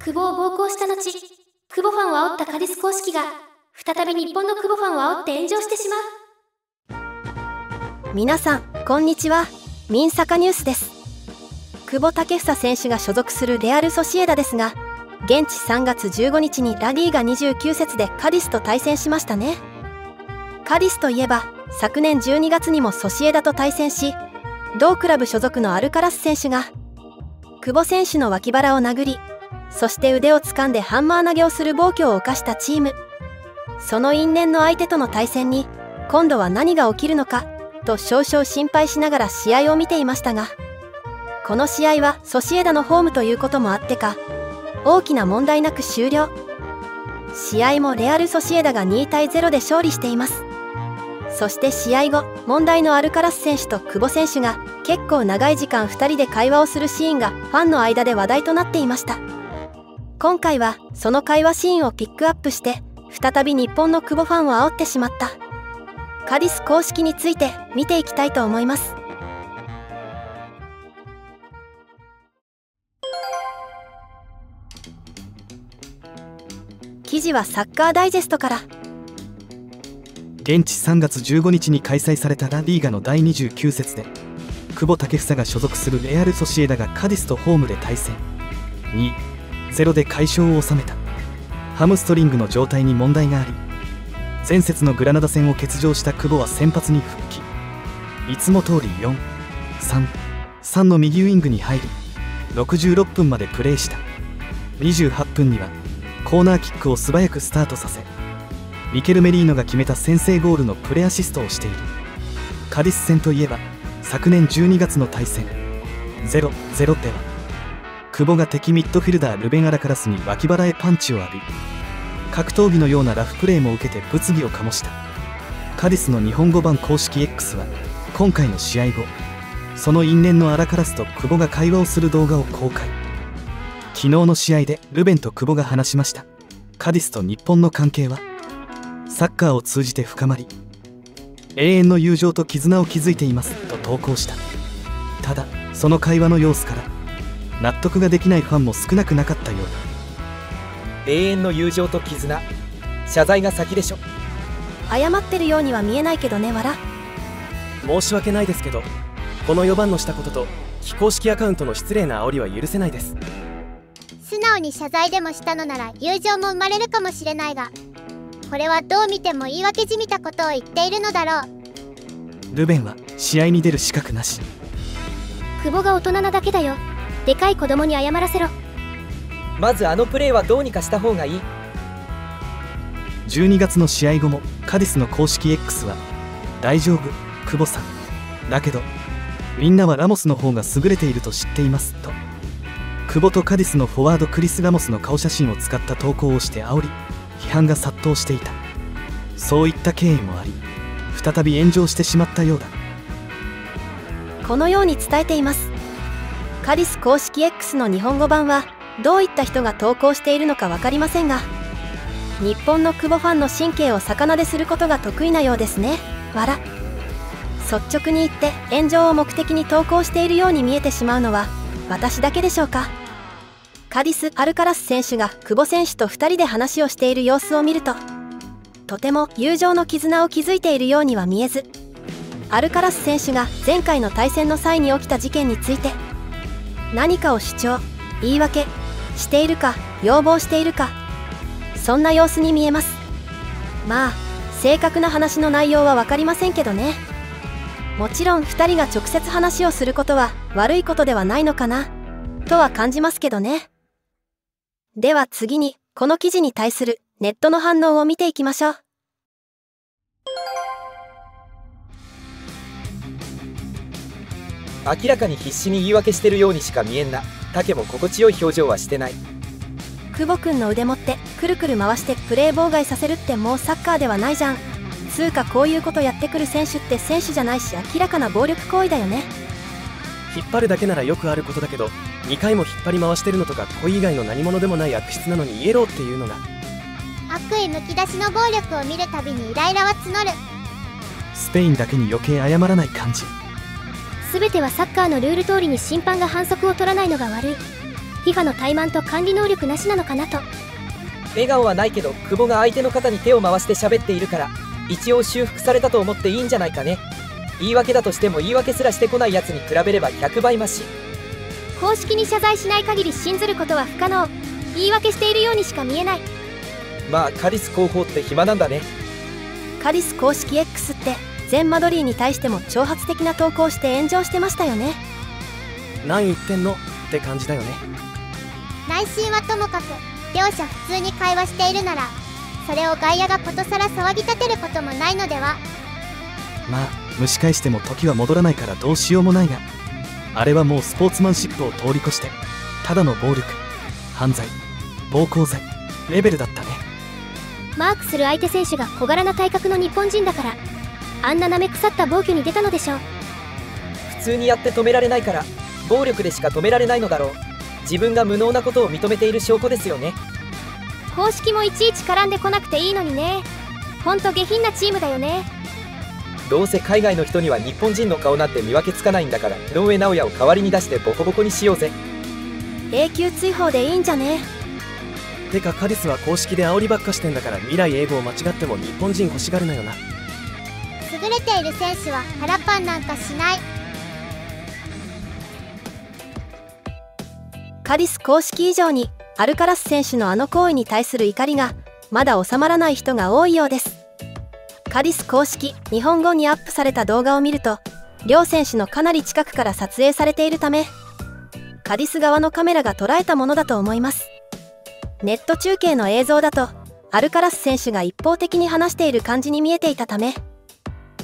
久保を暴行した後、久保ファンを煽ったカディス公式が、再び日本の久保ファンを煽って炎上してしまう。皆さん、こんにちは。ミンサカニュースです。久保建英選手が所属するレアル・ソシエダですが、現地3月15日にラリーガ29節でカディスと対戦しましたね。カディスといえば、昨年12月にもソシエダと対戦し、同クラブ所属のアルカラス選手が、久保選手の脇腹を殴り、そして腕を掴んでハンマー投げをする暴挙を犯したチーム。その因縁の相手との対戦に今度は何が起きるのかと少々心配しながら試合を見ていましたがこの試合はソシエダのホームということもあってか大きな問題なく終了。試合もレアル・ソシエダが2対0で勝利しています。そして試合後問題のアルカラス選手と久保選手が結構長い時間2人で会話をするシーンがファンの間で話題となっていました。今回はその会話シーンをピックアップして再び日本の久保ファンを煽ってしまった。カディス公式について見ていきたいと思います。記事はサッカーダイジェストから。現地3月15日に開催されたラ・リーガの第29節で久保建英が所属するレアル・ソシエダがカディスとホームで対戦。2 0で快勝を収めた。ハムストリングの状態に問題があり前節のグラナダ戦を欠場した久保は先発に復帰。いつも通り433の右ウイングに入り66分までプレーした。28分にはコーナーキックを素早くスタートさせミケル・メリーノが決めた先制ゴールのプレアシストをしている。カディス戦といえば昨年12月の対戦。0-0では久保が敵ミッドフィルダールベン・アラカラスに脇腹へパンチを浴び格闘技のようなラフプレーも受けて物議を醸した。カディスの日本語版公式 X は今回の試合後その因縁のアラカラスと久保が会話をする動画を公開。昨日の試合でルベンと久保が話しました。カディスと日本の関係はサッカーを通じて深まり永遠の友情と絆を築いていますと投稿した。ただその会話の様子から納得ができないファンも少なくなかったようだ。永遠の友情と絆。謝罪が先でしょ。謝ってるようには見えないけどねわら申し訳ないですけどこの4番のしたことと非公式アカウントの失礼な煽りは許せないです。素直に謝罪でもしたのなら友情も生まれるかもしれないがこれはどう見ても言い訳じみたことを言っているのだろう。ルベンは試合に出る資格なし。久保が大人なだけだよでかい子供に謝らせろ。まずあのプレーはどうにかした方がいい。12月の試合後もカディスの公式 X は「大丈夫久保さん。だけどみんなはラモスの方が優れていると知っています」と。久保とカディスのフォワードクリス・ラモスの顔写真を使った投稿をして煽り批判が殺到していた。そういった経緯もあり再び炎上してしまったようだ。このように伝えていますカリス公式 X の日本語版はどういった人が投稿しているのか分かりませんが日本の久保ファンの神経を逆なですることが得意なようですね。わら率直に言って炎上を目的に投稿しているように見えてしまうのは私だけでしょうか。カディス・アルカラス選手が久保選手と2人で話をしている様子を見るととても友情の絆を築いているようには見えずアルカラス選手が前回の対戦の際に起きた事件について何かを主張言い訳しているか要望しているかそんな様子に見えます。まあ正確な話の内容は分かりませんけどね。もちろん2人が直接話をすることは悪いことではないのかなとは感じますけどね。では次にこの記事に対するネットの反応を見ていきましょう。明らかに必死に言い訳してるようにしか見えんな。竹も心地よい表情はしてない。久保くんの腕持ってくるくる回してプレー妨害させるってもうサッカーではないじゃん。つうかこういうことやってくる選手って選手じゃないし明らかな暴力行為だよね。引っ張るだけならよくあることだけど2回も引っ張り回してるのとか恋以外の何者でもない悪質なのにイエローっていうのが。悪意むき出しの暴力を見るたびにイライラは募る。スペインだけに余計謝らない感じ全てはサッカーのルール通りに審判が反則を取らないのが悪い。FIFA の怠慢と管理能力なしなのかなと。笑顔はないけど久保が相手の肩に手を回して喋っているから一応修復されたと思っていいんじゃないかね。言い訳だとしても言い訳すらしてこないやつに比べれば100倍マシ。公式に謝罪しない限り信ずることは不可能。言い訳しているようにしか見えない。まあカリス広報って暇なんだね。カリス公式 X って全マドリーに対しても挑発的な投稿して炎上してましたよね。何言ってんのって感じだよね。内心はともかく両者普通に会話しているならそれを外野がことさら騒ぎ立てることもないのでは？まあ蒸し返しても時は戻らないからどうしようもないがあれはもうスポーツマンシップを通り越してただの暴力犯罪暴行罪レベルだったね。マークする相手選手が小柄な体格の日本人だからあんな舐め腐った暴挙に出たのでしょう。普通にやって止められないから暴力でしか止められないのだろう。自分が無能なことを認めている証拠ですよね。公式もいちいち絡んでこなくていいのにね。ほんと下品なチームだよね。どうせ海外の人には日本人の顔なんて見分けつかないんだから井上尚弥を代わりに出してボコボコにしようぜ。永久追放でいいんじゃね？てかカリスは公式で煽りばっかしてんだから未来英語を間違っても日本人欲しがるなよな優れている選手は腹パンなんかしない。カリス公式以上にアルカラス選手のあの行為に対する怒りがまだ収まらない人が多いようです。カリス公式日本語にアップされた動画を見ると両選手のかなり近くから撮影されているためカリス側のカメラが捉えたものだと思います。ネット中継の映像だとアルカラス選手が一方的に話している感じに見えていたため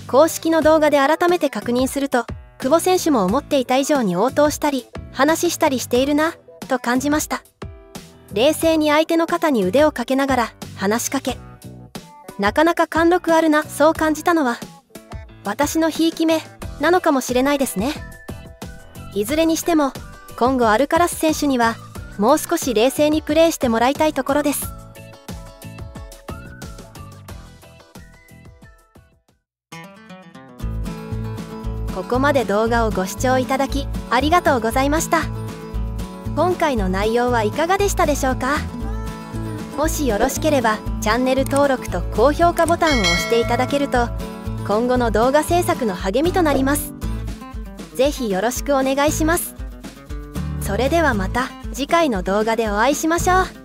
公式の動画で改めて確認すると久保選手も思っていた以上に応答したり話したりしているなと感じました。冷静に相手の肩に腕をかけながら話しかけ。なかなか貫禄あるなそう感じたのは私のひいき目なのかもしれないですね。いずれにしても今後アルカラス選手にはもう少し冷静にプレーしてもらいたいところです。ここまで動画をご視聴いただきありがとうございました。今回の内容はいかがでしたでしょうか？もしよろしければチャンネル登録と高評価ボタンを押していただけると今後の動画制作の励みとなります。是非よろしくお願いします。それではまた次回の動画でお会いしましょう。